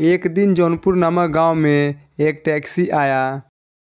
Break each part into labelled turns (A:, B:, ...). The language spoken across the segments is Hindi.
A: एक दिन जौनपुर नामक गाँव में एक टैक्सी आया।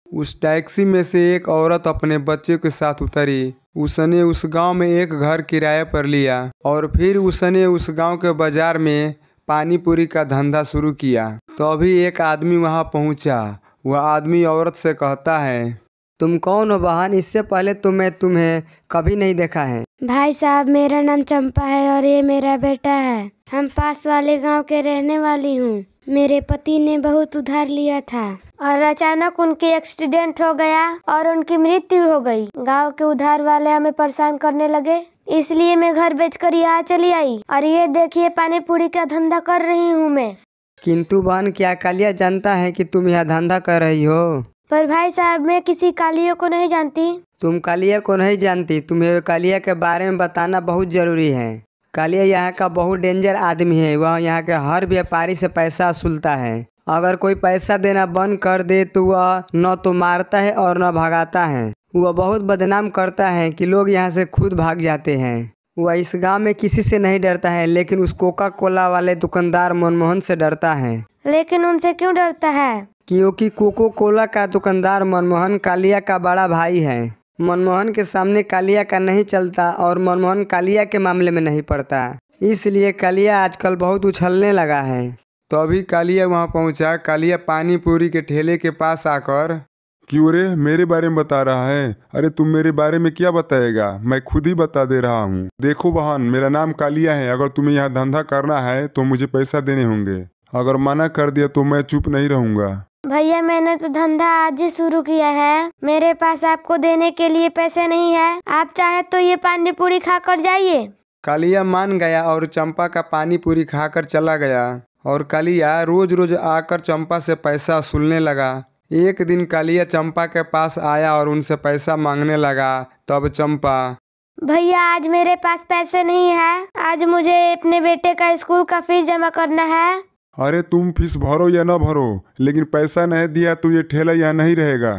A: उस टैक्सी में से एक औरत अपने बच्चे के साथ उतरी। उसने उस गाँव में एक घर किराए पर लिया और फिर उसने उस गाँव के बाज़ार में पानी पूरी का धंधा शुरू किया। तो अभी एक आदमी वहाँ पहुँचा। वह आदमी औरत से कहता है,
B: तुम कौन हो बहन? इससे पहले तो मैं तुम्हें कभी नहीं देखा है।
C: भाई साहब, मेरा नाम चंपा है और ये मेरा बेटा है। हम पास वाले गाँव के रहने वाली हूँ। मेरे पति ने बहुत उधार लिया था और अचानक उनके एक्सीडेंट हो गया और उनकी मृत्यु हो गई। गाँव के उधार वाले हमें परेशान करने लगे। इसलिए मैं घर बेचकर यहाँ चली आई और ये देखिए पानी पूरी का धंधा कर रही हूँ मैं।
B: किंतु बहन क्या कालिया जानता है कि तुम यह धंधा कर रही हो?
C: पर भाई साहब मैं किसी कालिया को नहीं जानती।
B: तुम कालिया को नहीं जानती। तुम्हें कालिया के बारे में बताना बहुत ज़रूरी है। कालिया यहाँ का बहुत डेंजर आदमी है। वह यहाँ के हर व्यापारी से पैसा वसूलता है। अगर कोई पैसा देना बंद कर दे तो वह न तो मारता है और न भगाता है। वह बहुत बदनाम करता है कि लोग यहाँ से खुद भाग जाते हैं। वह इस गाँव में किसी से नहीं डरता है लेकिन उस कोका कोला वाले दुकानदार मनमोहन से डरता है।
C: लेकिन उनसे क्यों डरता है?
B: क्योंकि कोको कोला का दुकानदार मनमोहन कालिया का बड़ा भाई है। मनमोहन के सामने कालिया का नहीं चलता और मनमोहन कालिया के मामले में नहीं पड़ता। इसलिए कालिया आजकल बहुत उछलने लगा है।
A: तो अभी कालिया वहाँ पहुँचा। कालिया पानी पूरी के ठेले के पास आकर,
D: क्यों रे? मेरे बारे में बता रहा है। अरे तुम मेरे बारे में क्या बताएगा? मैं खुद ही बता दे रहा हूँ। देखो बहन, मेरा नाम कालिया है। अगर तुम्हें यहाँ धंधा करना है तो मुझे पैसा देने होंगे। अगर मना कर दिया तो मैं चुप नहीं रहूँगा।
C: भैया मैंने तो धंधा आज ही शुरू किया है। मेरे पास आपको देने के लिए पैसे नहीं है। आप चाहे तो ये पानी पूरी खा कर जाइए।
A: कालिया मान गया और चंपा का पानी पूरी खाकर चला गया और कालिया रोज रोज आकर चंपा से पैसा वसूलने लगा। एक दिन कालिया चंपा के पास आया और उनसे पैसा मांगने लगा तब चंपा
C: भैया आज मेरे पास पैसे नहीं है। आज मुझे अपने बेटे का स्कूल का फ़ीस जमा करना है।
D: अरे तुम फ़ीस भरो या न भरो लेकिन पैसा नहीं दिया तो ये ठेला यहाँ नहीं रहेगा।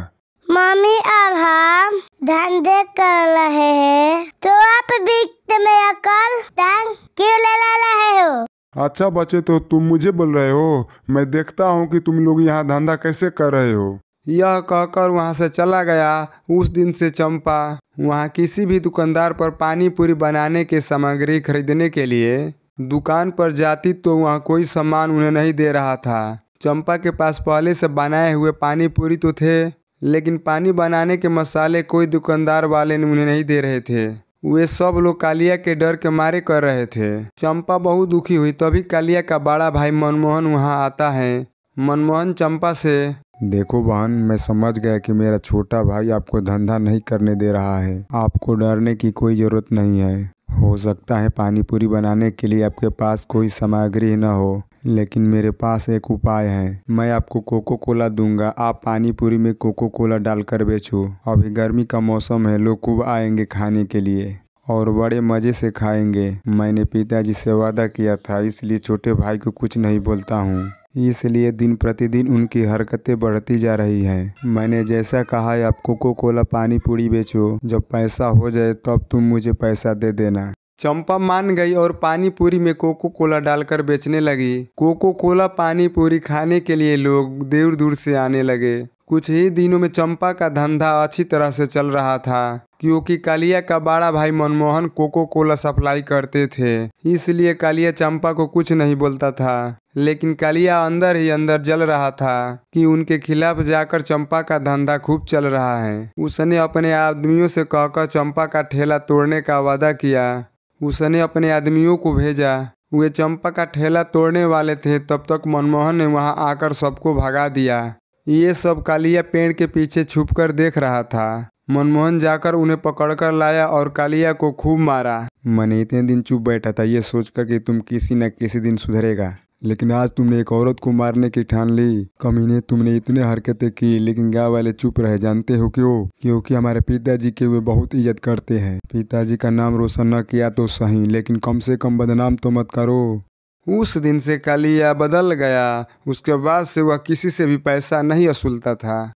C: मम्मी और हम धंधे कर रहे हैं। तो आप बीच में अकल धन क्यों ले ला रहे हो?
D: अच्छा बच्चे तो तुम मुझे बोल रहे हो मैं देखता हूँ कि तुम लोग यहाँ धंधा कैसे कर रहे हो।
A: यह कहकर वहाँ से चला गया उस दिन से चंपा वहाँ किसी भी दुकानदार पर पानी पूरी बनाने की सामग्री खरीदने के लिए। दुकान पर जाती तो वहाँ कोई सामान उन्हें नहीं दे रहा था। चंपा के पास पहले से बनाए हुए पानी पूरी तो थे, लेकिन पानी बनाने के मसाले कोई दुकानदार वाले ने उन्हें नहीं दे रहे थे। वे सब लोग कालिया के डर के मारे कर रहे थे। चंपा बहुत दुखी हुई, तभी कालिया का बड़ा भाई मनमोहन वहाँ आता है। मनमोहन चंपा से,
D: देखो बहन, मैं समझ गया कि मेरा छोटा भाई आपको धंधा नहीं करने दे रहा है। आपको डरने की कोई ज़रूरत नहीं है। हो सकता है पानी पूरी बनाने के लिए आपके पास कोई सामग्री न हो, लेकिन मेरे पास एक उपाय है। मैं आपको कोको कोला दूँगा। आप पानी पूरी में कोको कोला डालकर बेचो। अभी गर्मी का मौसम है, लोग खूब आएँगे खाने के लिए और बड़े मज़े से खाएँगे। मैंने पिताजी से वादा किया था, इसलिए छोटे भाई को कुछ नहीं बोलता हूँ। इसलिए दिन प्रतिदिन उनकी हरकतें बढ़ती जा रही हैं। मैंने जैसा कहा है आप कोको कोला पानी पूरी बेचो। जब पैसा हो जाए, तब तुम मुझे पैसा दे देना।
A: चंपा मान गई और पानी पूरी में कोको कोला डालकर बेचने लगी। कोको कोला पानी पूरी खाने के लिए लोग दूर दूर से आने लगे। कुछ ही दिनों में चंपा का धंधा अच्छी तरह से चल रहा था, क्योंकि कालिया का बड़ा भाई मनमोहन कोको कोला सप्लाई करते थे। इसलिए कालिया चंपा को कुछ नहीं बोलता था, लेकिन कालिया अंदर ही अंदर जल रहा था कि उनके खिलाफ जाकर चंपा का धंधा खूब चल रहा है। उसने अपने आदमियों से कहकर चंपा का ठेला तोड़ने का वादा किया। उसने अपने आदमियों को भेजा। वे चंपा का ठेला तोड़ने वाले थे, तब तक मनमोहन ने वहाँ आकर सबको भगा दिया। ये सब कालिया पेड़ के पीछे छुपकर देख रहा था। मनमोहन जाकर उन्हें पकड़कर लाया और कालिया को खूब मारा।
D: मैंने इतने दिन चुप बैठा था, ये सोचकर कि तुम किसी न किसी दिन सुधरेगा। लेकिन आज तुमने एक औरत को मारने की ठान ली। कमीने तुमने इतने हरकतें की। लेकिन गाँव वाले चुप रहे, जानते हो क्यों? क्योंकि हमारे पिताजी के वे बहुत इज़्ज़त करते हैं। पिताजी का नाम रोशन न किया तो सही, लेकिन कम से कम बदनाम तो मत करो।
A: उस दिन से कालिया बदल गया। उसके बाद से वह किसी से भी पैसा नहीं वसूलता था।